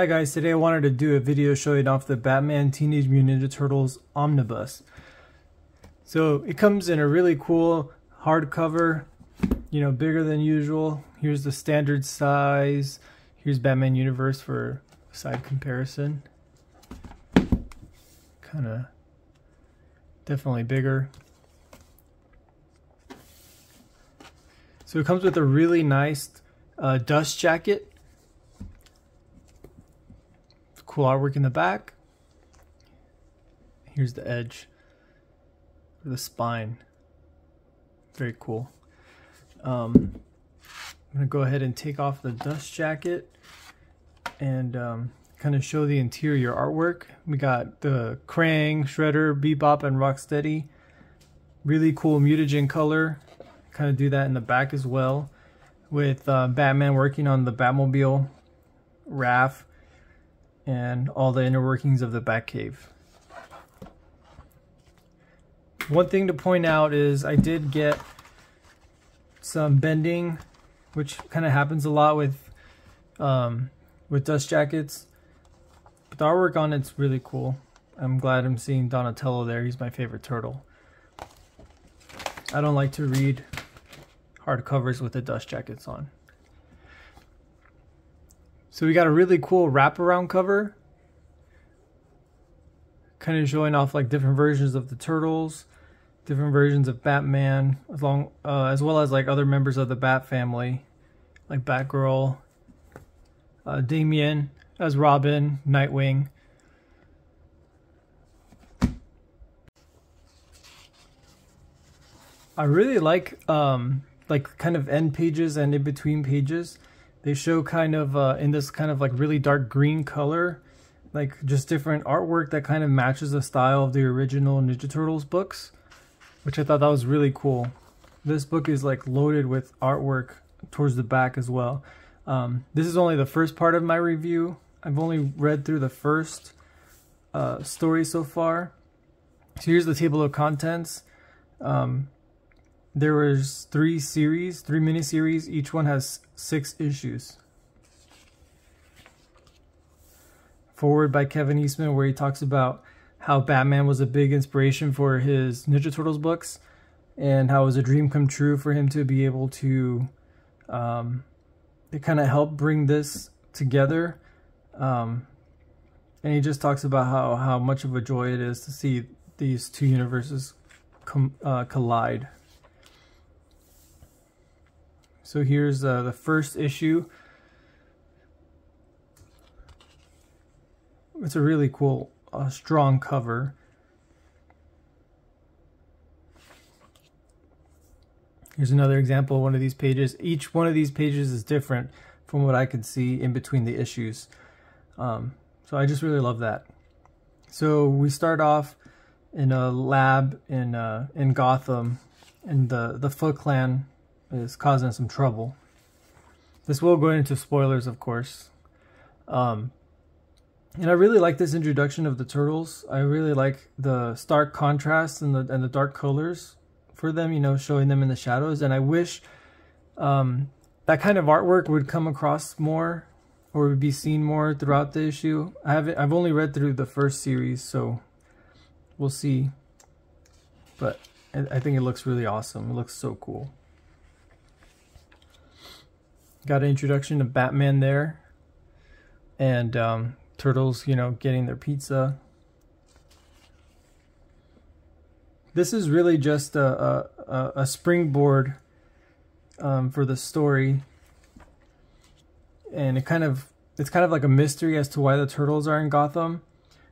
Hi guys, today I wanted to do a video showing off the Batman Teenage Mutant Ninja Turtles Omnibus. So it comes in a really cool hardcover, you know, bigger than usual. Here's the standard size. Here's Batman Universe for side comparison. Kind of definitely bigger. So it comes with a really nice uh, dust jacket Cool artwork in the back. Here's the edge the spine. Very cool. Um, I'm to go ahead and take off the dust jacket and um, kind of show the interior artwork. We got the Krang, Shredder, Bebop, and Rocksteady. Really cool mutagen color. Kind of do that in the back as well. With uh, Batman working on the Batmobile, Raph, and all the inner workings of the Batcave. One thing to point out is I did get some bending, which kind of happens a lot with um, with dust jackets. But the artwork on it's really cool. I'm glad I'm seeing Donatello there. He's my favorite turtle. I don't like to read hardcovers with the dust jackets on. So we got a really cool wraparound cover. Kind of showing off like different versions of the Turtles, different versions of Batman, as, long, uh, as well as like other members of the Bat family, like Batgirl, uh, Damian as Robin, Nightwing. I really like um, like kind of end pages and in between pages they show kind of uh, in this kind of like really dark green color, like just different artwork that kind of matches the style of the original Ninja Turtles books, which I thought that was really cool. This book is like loaded with artwork towards the back as well. Um, this is only the first part of my review. I've only read through the first uh, story so far. So here's the table of contents. Um, there was three series, three miniseries. Each one has six issues. Foreword by Kevin Eastman, where he talks about how Batman was a big inspiration for his Ninja Turtles books, and how it was a dream come true for him to be able to, um, kind of help bring this together. Um, and he just talks about how how much of a joy it is to see these two universes com- uh, collide. So here's uh, the first issue. It's a really cool, uh, strong cover. Here's another example of one of these pages. Each one of these pages is different from what I could see in between the issues. Um, so I just really love that. So we start off in a lab in uh, in Gotham, and the the Foot Clan is causing some trouble. This will go into spoilers, of course. Um, and I really like this introduction of the turtles. I really like the stark contrast and the and the dark colors for them. You know, showing them in the shadows. And I wish um, that kind of artwork would come across more or would be seen more throughout the issue. I haven't. I've only read through the first series, so we'll see. But I think it looks really awesome. It looks so cool. Got an introduction to Batman there. And um, Turtles, you know, getting their pizza. This is really just a, a, a springboard um, for the story. And it kind of it's kind of like a mystery as to why the turtles are in Gotham.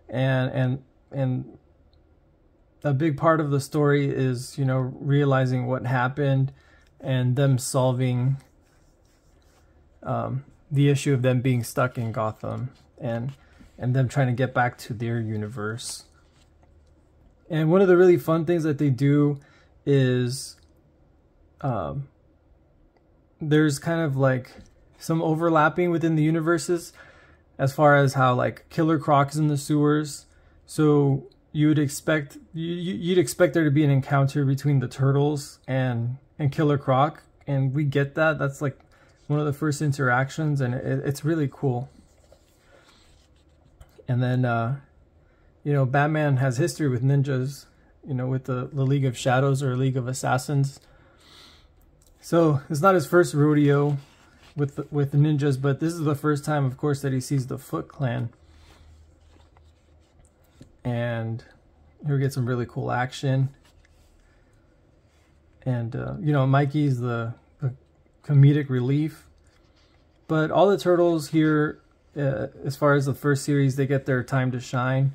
And and and a big part of the story is, you know, realizing what happened and them solving um, the issue of them being stuck in Gotham and and them trying to get back to their universe. And one of the really fun things that they do is um, there's kind of like some overlapping within the universes as far as how like Killer Croc is in the sewers. So you would expect you, you'd expect there to be an encounter between the turtles and and Killer Croc, and we get that. That's like one of the first interactions, and it, it's really cool. And then, uh, you know, Batman has history with ninjas, you know, with the, the League of Shadows or League of Assassins. So it's not his first rodeo with the, with the ninjas, but this is the first time, of course, that he sees the Foot Clan. And here we get some really cool action. And, uh, you know, Mikey's the, the comedic relief. But all the turtles here, uh, as far as the first series, they get their time to shine.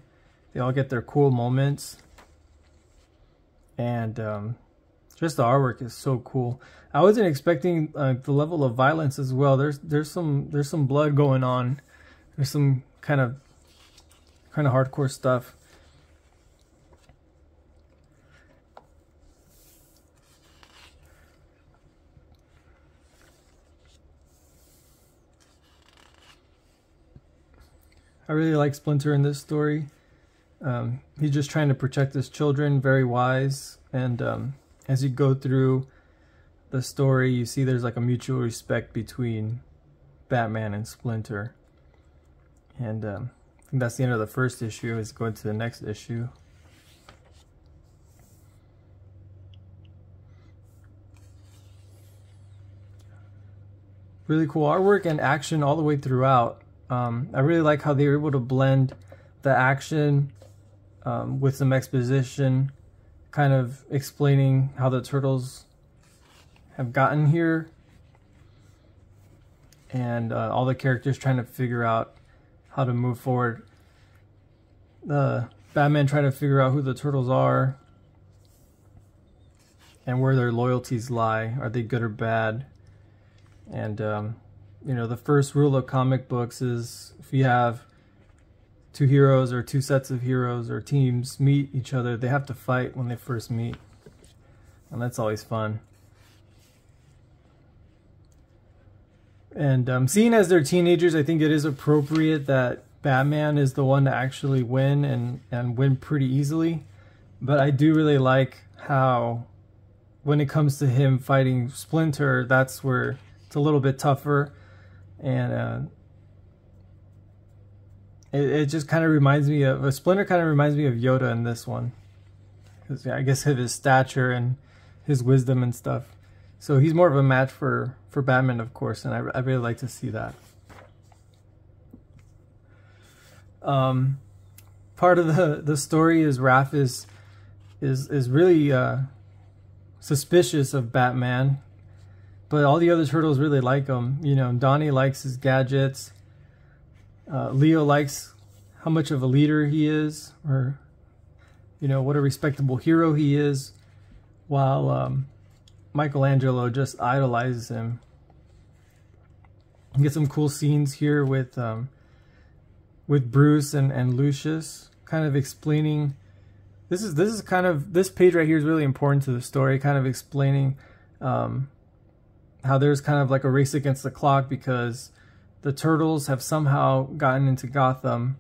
They all get their cool moments. And um, just the artwork is so cool. I wasn't expecting uh, the level of violence as well. There's there's some there's some blood going on. There's some kind of kind of hardcore stuff. I really like Splinter in this story. Um, he's just trying to protect his children, very wise. And um, as you go through the story, you see there's like a mutual respect between Batman and Splinter. And um, I think that's the end of the first issue. Is going to the next issue. Really cool artwork and action all the way throughout. Um, I really like how they were able to blend the action um, with some exposition, kind of explaining how the turtles have gotten here, and uh, all the characters trying to figure out how to move forward. The Batman trying to figure out who the turtles are and where their loyalties lie. Are they good or bad? And um, you know, the first rule of comic books is if you have two heroes or two sets of heroes or teams meet each other, they have to fight when they first meet. And that's always fun. And um, seeing as they're teenagers, I think it is appropriate that Batman is the one to actually win and, and win pretty easily. But I do really like how when it comes to him fighting Splinter, that's where it's a little bit tougher and uh, it, it just kind of reminds me of a Splinter. Kind of reminds me of Yoda in this one, because yeah, I guess of his stature and his wisdom and stuff. So he's more of a match for for Batman, of course, and I, I really like to see that. Um, part of the the story is Raph is is is really uh, suspicious of Batman but all the other turtles really like him. You know, Donnie likes his gadgets. Uh, Leo likes how much of a leader he is, or you know, what a respectable hero he is, while um, Michelangelo just idolizes him. You get some cool scenes here with um, with Bruce and, and Lucius, kind of explaining. This is this is kind of this page right here is really important to the story, kind of explaining um, how there's kind of like a race against the clock because the turtles have somehow gotten into Gotham,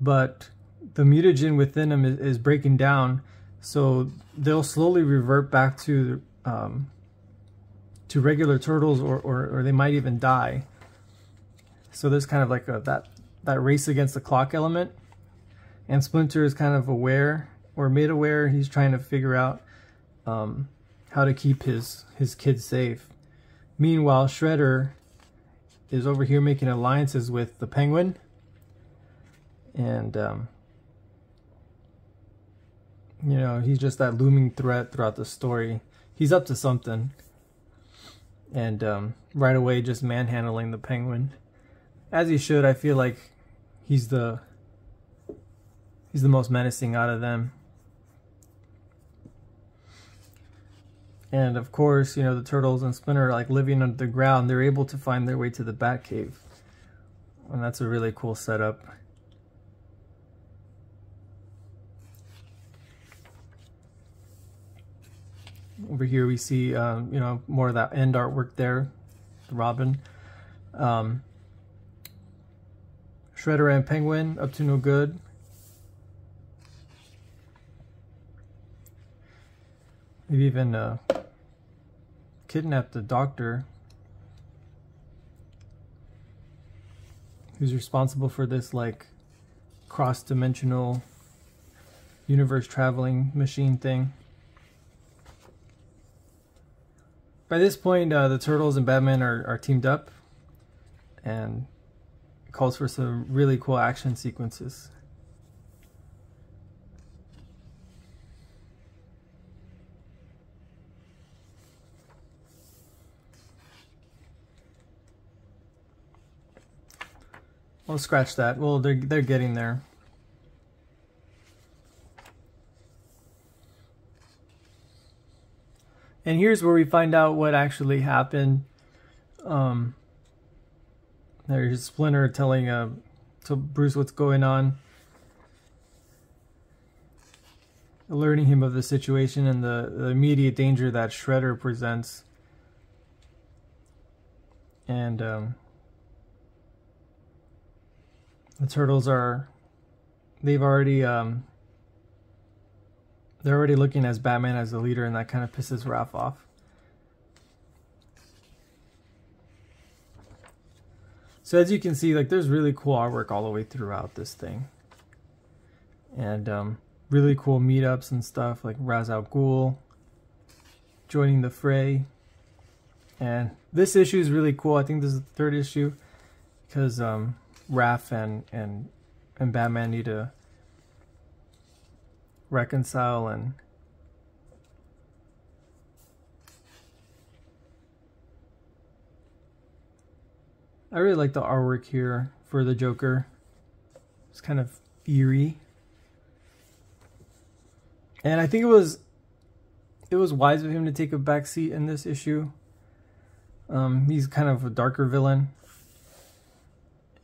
but the mutagen within them is, is breaking down, so they'll slowly revert back to um, to regular turtles, or, or or they might even die. So there's kind of like a that that race against the clock element, and Splinter is kind of aware or made aware. He's trying to figure out um, how to keep his his kids safe. Meanwhile, Shredder is over here making alliances with the Penguin. And, um, you know, he's just that looming threat throughout the story. He's up to something. And um, right away, just manhandling the Penguin. As he should, I feel like he's the he's the most menacing out of them. And of course, you know, the turtles and Splinter are like living under the ground. They're able to find their way to the Batcave. And that's a really cool setup. Over here we see, um, you know, more of that end artwork there, Robin. Um, Shredder and Penguin, up to no good. Maybe even uh, kidnapped the doctor who's responsible for this like cross-dimensional universe traveling machine thing. By this point, uh, the Turtles and Batman are, are teamed up and calls for some really cool action sequences. We'll scratch that. Well, they're, they're getting there. And here's where we find out what actually happened. Um, there's Splinter telling uh, to Bruce what's going on. Alerting him of the situation and the, the immediate danger that Shredder presents. And um, the turtles are they've already um they're already looking as Batman as the leader and that kind of pisses Raph off. So as you can see, like there's really cool artwork all the way throughout this thing. And um, really cool meetups and stuff like Ra's al Ghul joining the fray. And this issue is really cool. I think this is the third issue because um, Raph and and and Batman need to reconcile and I really like the artwork here for the Joker. It's kind of eerie. And I think it was it was wise of him to take a back seat in this issue. Um, he's kind of a darker villain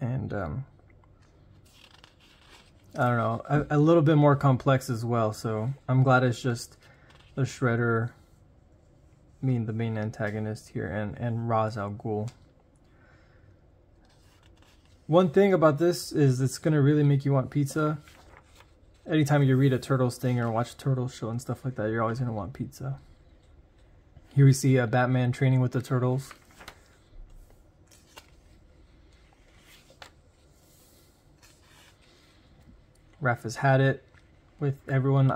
and um, I don't know, a, a, little bit more complex as well. So I'm glad it's just the Shredder, being the main antagonist here, and and Ra's al Ghul. One thing about this is it's gonna really make you want pizza. Anytime you read a Turtles thing or watch a Turtles show and stuff like that, you're always gonna want pizza. Here we see a Batman training with the Turtles. Raph has had it with everyone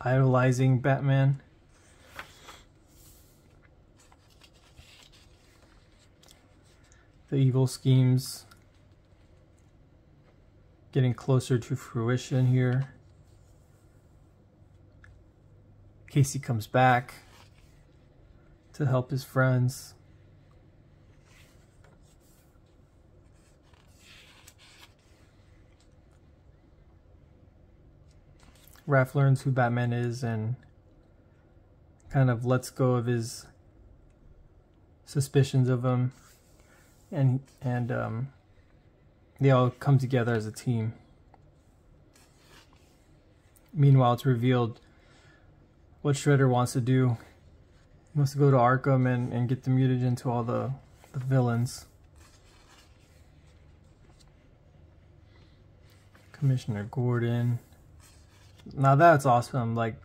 idolizing Batman. The evil schemes getting closer to fruition here. Casey comes back to help his friends. Raph learns who Batman is and kind of lets go of his suspicions of him and and um, they all come together as a team. Meanwhile, it's revealed what Shredder wants to do. He wants to go to Arkham and, and get the mutagen to all the, the villains. Commissioner Gordon. Now that's awesome. Like,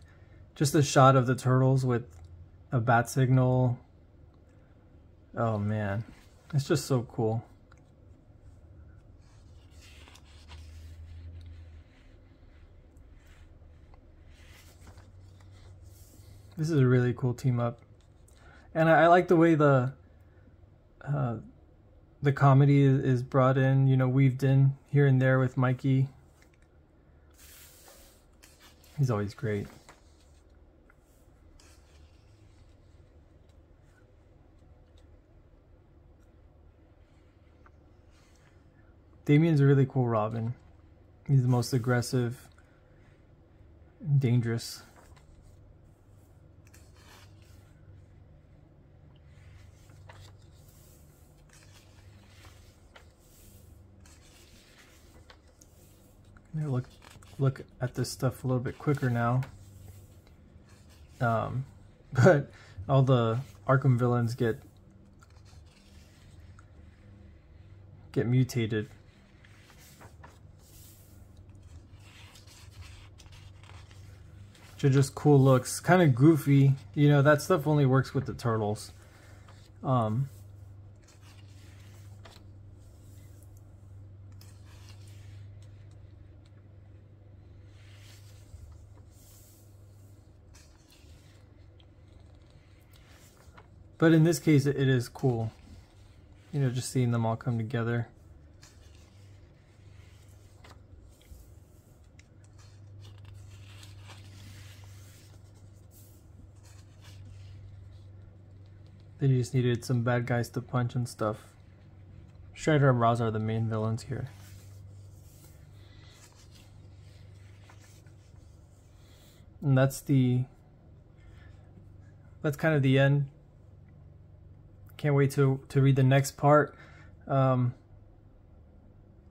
just a shot of the turtles with a bat signal. Oh man, it's just so cool. This is a really cool team up. And I, I like the way the uh, the comedy is, is brought in, you know, weaved in here and there with Mikey. He's always great. Damian's a really cool Robin. He's the most aggressive, dangerous. look look at this stuff a little bit quicker now. Um, but all the Arkham villains get get mutated. Which are just cool looks. Kind of goofy. You know, that stuff only works with the turtles. Um, But in this case, it is cool. You know, just seeing them all come together. They just needed some bad guys to punch and stuff. Shredder and Ra's are the main villains here. And that's the that's kind of the end. Can't wait to to read the next part. Um,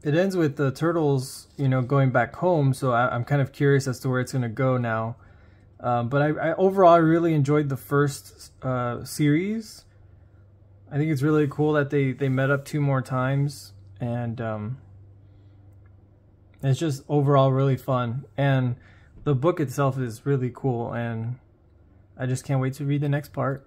it ends with the turtles, you know, going back home. So I, am kind of curious as to where it's going to go now. Um, but I, I, overall I really enjoyed the first uh, series. I think it's really cool that they they met up two more times, and um, it's just overall really fun. And the book itself is really cool, and I just can't wait to read the next part.